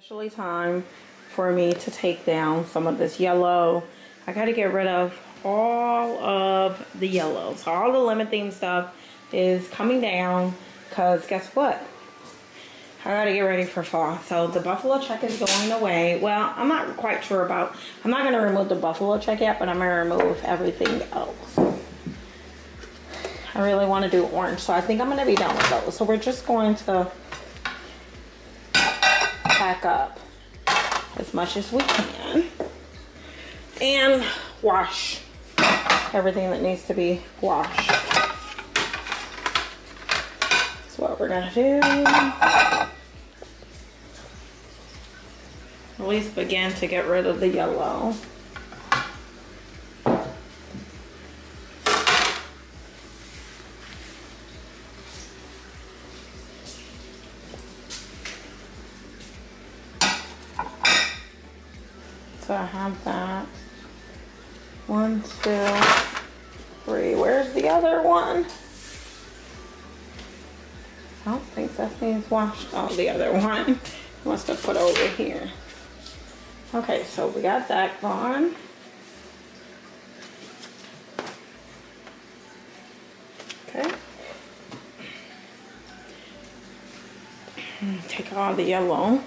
Actually time for me to take down some of this yellow. I got to get rid of all of the yellow. So all the lemon theme stuff is coming down because guess what? I got to get ready for fall. So the buffalo check is going away. Well, I'm not quite sure about, I'm not going to remove the buffalo check yet, but I'm going to remove everything else. I really want to do orange, so I think I'm going to be done with those. So we're just going to pack up as much as we can and wash everything that needs to be washed. That's what we're gonna do. At least begin to get rid of the yellow. So I have that. One, two, three. Where's the other one? I don't think Stephanie's washed. Oh, the other one. Must have put over here. Okay, so we got that gone. Okay. Take all the yellow.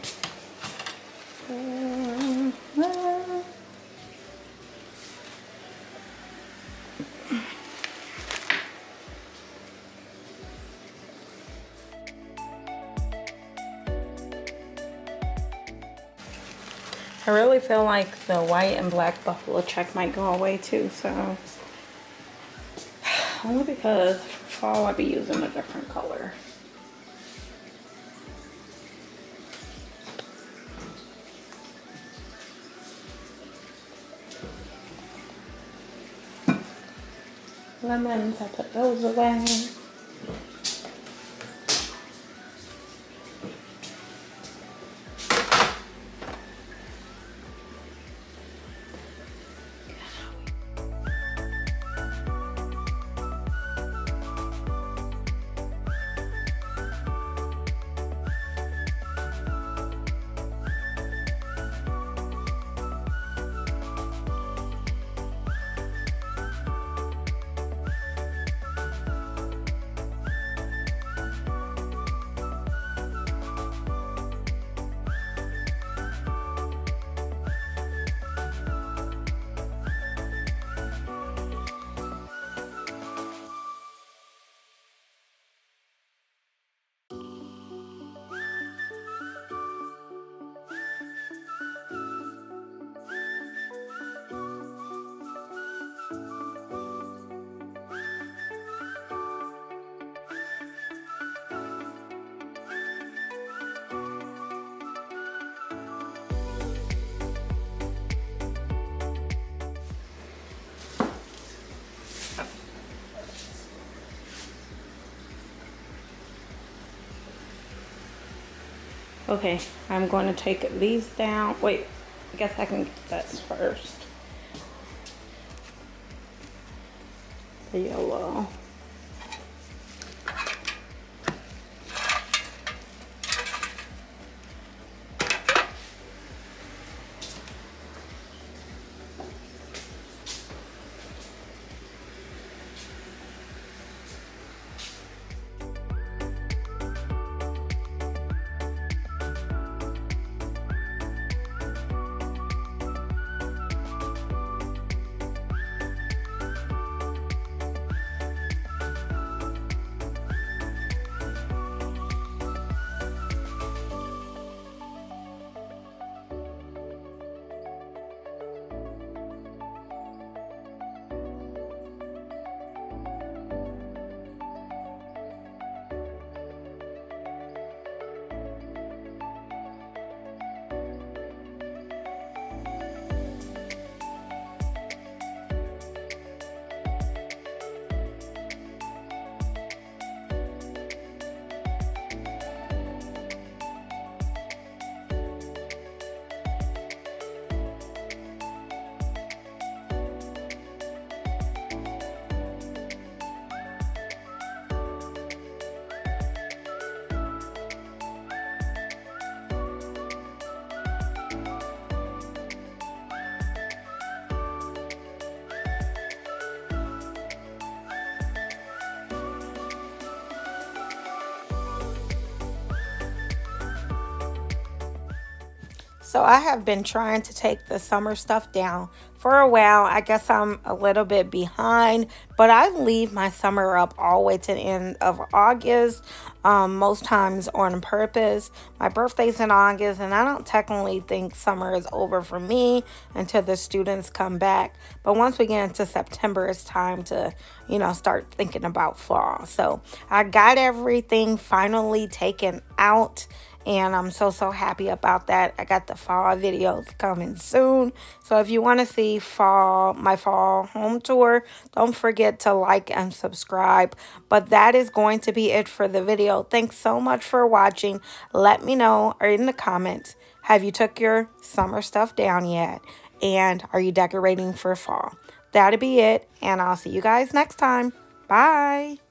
I really feel like the white and black buffalo check might go away too, so. Only because for fall I'll be using a different color. Lemons, I put those away. Okay, I'm going to take these down. Wait, I guess I can get this first. The yellow. So I have been trying to take the summer stuff down for a while. I guess I'm a little bit behind, but I leave my summer up all the way to the end of August, um, most times on purpose. My birthday's in August, and I don't technically think summer is over for me until the students come back. But once we get into September, it's time to, you know, start thinking about fall. So I got everything finally taken out and I'm so so happy about that. I got the fall videos coming soon. So if you want to see fall my fall home tour, don't forget to like and subscribe. But that is going to be it for the video. Thanks so much for watching. Let me know or in the comments, have you took your summer stuff down yet? And are you decorating for fall? That'll be it. And I'll see you guys next time. Bye.